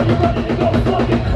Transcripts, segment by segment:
You ready to go fucking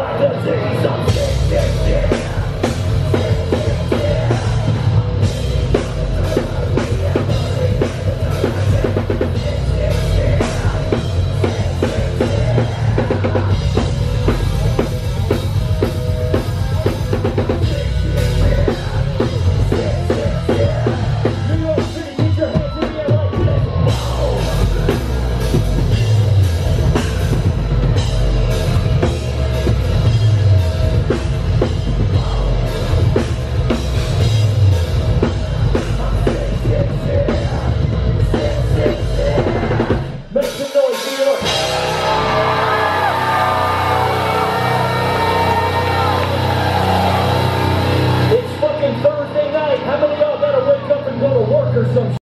The things